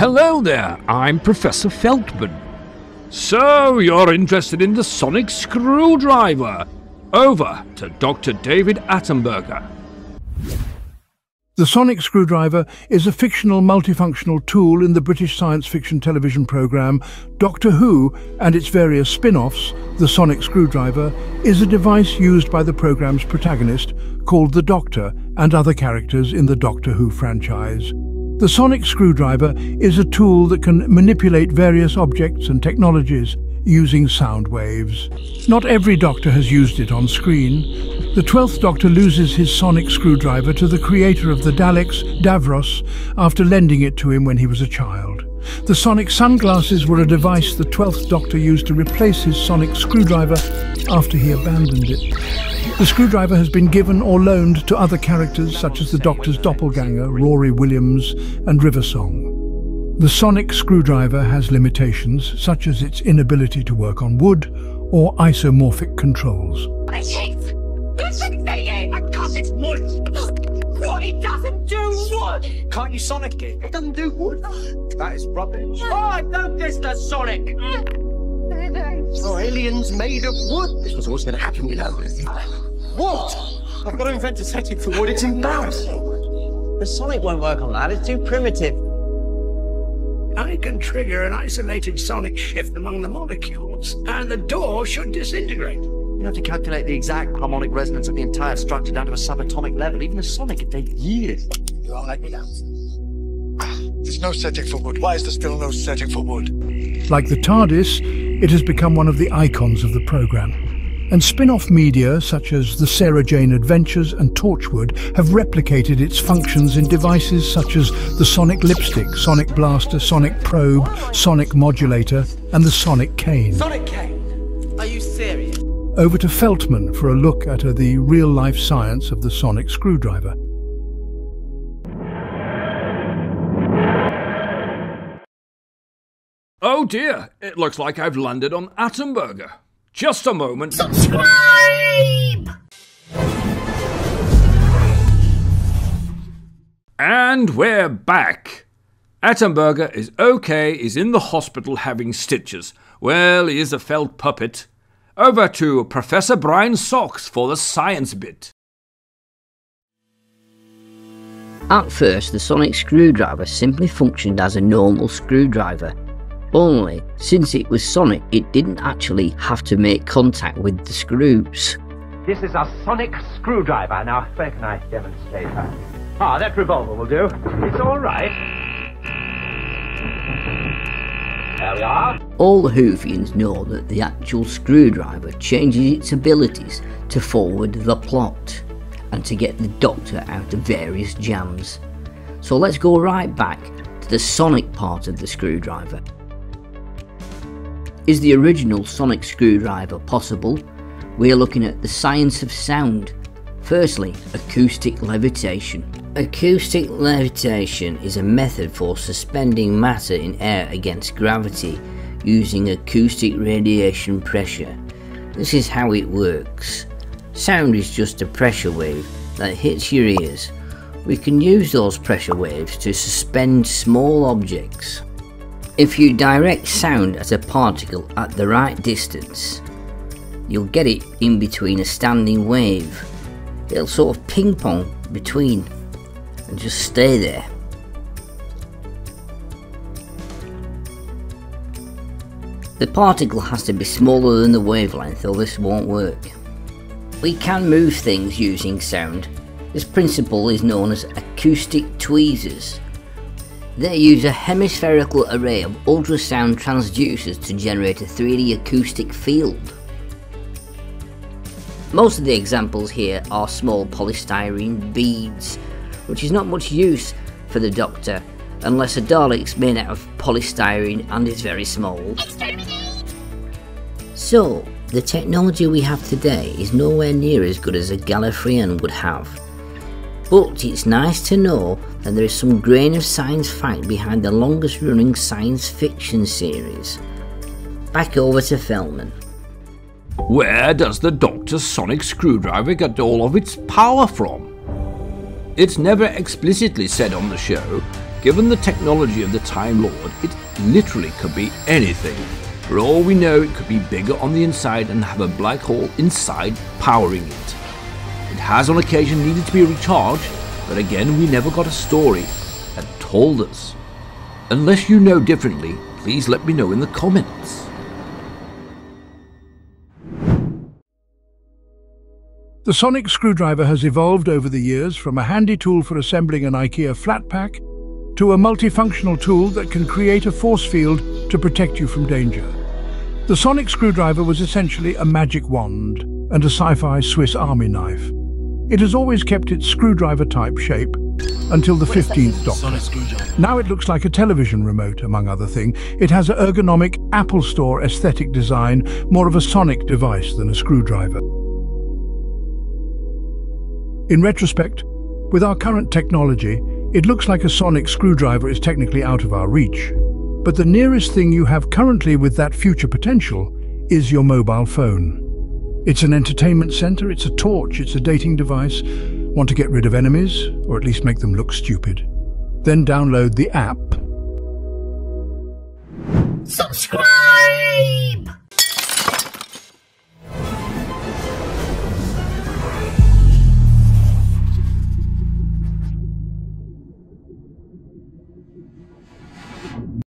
hello there. I'm Professor Feltman. So, you're interested in the sonic screwdriver? Over to Dr. David Attenberger. The sonic screwdriver is a fictional multifunctional tool in the British science fiction television programme Doctor Who and its various spin-offs. The sonic screwdriver is a device used by the programme's protagonist called the Doctor and other characters in the Doctor Who franchise. The sonic screwdriver is a tool that can manipulate various objects and technologies using sound waves. Not every Doctor has used it on screen. The Twelfth Doctor loses his sonic screwdriver to the creator of the Daleks, Davros, after lending it to him when he was a child. The sonic sunglasses were a device the Twelfth Doctor used to replace his sonic screwdriver after he abandoned it. The screwdriver has been given or loaned to other characters such as the Doctor's doppelganger, Rory Williams and River Song. The sonic screwdriver has limitations, such as its inability to work on wood or isomorphic controls. I hate Listen to you, because it's wood. What it doesn't do wood. Can't you sonic it? It doesn't do wood. That is rubbish. Oh, I know this the Sonic. Oh, aliens made of wood. This was always going to happen, you know. What? I've got to invent a setting for wood. It's embarrassing. The Sonic won't work on that. It's too primitive. I can trigger an isolated sonic shift among the molecules, and the door should disintegrate. You have to calculate the exact harmonic resonance of the entire structure down to a subatomic level. Even a sonic could take years. You won't let me down. There's no setting for wood. Why is there still no setting for wood? Like the TARDIS, it has become one of the icons of the programme. And spin-off media such as the Sarah Jane Adventures and Torchwood have replicated its functions in devices such as the Sonic Lipstick, Sonic Blaster, Sonic Probe, Sonic Modulator and the Sonic Cane. Sonic cane. Are you serious? Over to Feltman for a look at uh, the real-life science of the sonic screwdriver. Dear, it looks like I've landed on Attenberger. Just a moment. Subscribe! And we're back. Attenberger is okay, is in the hospital having stitches. Well, he is a felt puppet. Over to Professor Brian Socks for the science bit. At first, the sonic screwdriver simply functioned as a normal screwdriver. Only, since it was sonic, it didn't actually have to make contact with the screws. This is a sonic screwdriver. Now, where can I demonstrate? Ah, that revolver will do. It's all right. There we are. All the Whovians know that the actual screwdriver changes its abilities to forward the plot and to get the Doctor out of various jams. So let's go right back to the sonic part of the screwdriver. Is the original sonic screwdriver possible? We are looking at the science of sound. Firstly, acoustic levitation. Acoustic levitation is a method for suspending matter in air against gravity using acoustic radiation pressure. This is how it works. Sound is just a pressure wave that hits your ears. We can use those pressure waves to suspend small objects. If you direct sound at a particle at the right distance, you'll get it in between a standing wave. It'll sort of ping pong between and just stay there. The particle has to be smaller than the wavelength or this won't work. We can move things using sound. This principle is known as acoustic tweezers. They use a hemispherical array of ultrasound transducers to generate a 3D acoustic field. Most of the examples here are small polystyrene beads, which is not much use for the Doctor unless a Dalek's made out of polystyrene and is very small. So, the technology we have today is nowhere near as good as a Gallifreyan would have. But it's nice to know that there is some grain of science fact behind the longest running science fiction series. Back over to Feltman. Where does the Doctor's sonic screwdriver get all of its power from? It's never explicitly said on the show, Given the technology of the Time Lord, it literally could be anything. For all we know, it could be bigger on the inside and have a black hole inside powering it. It has on occasion needed to be recharged, but again we never got a story and told us. Unless you know differently, please let me know in the comments. The sonic screwdriver has evolved over the years from a handy tool for assembling an IKEA flat pack to a multifunctional tool that can create a force field to protect you from danger. The sonic screwdriver was essentially a magic wand and a sci-fi Swiss army knife. It has always kept its screwdriver-type shape until the 15th Doctor. Now it looks like a television remote, among other things. It has an ergonomic Apple Store aesthetic design, more of a sonic device than a screwdriver. In retrospect, with our current technology, it looks like a sonic screwdriver is technically out of our reach. But the nearest thing you have currently with that future potential is your mobile phone. It's an entertainment center, it's a torch, it's a dating device. Want to get rid of enemies, or at least make them look stupid? Then download the app. Subscribe!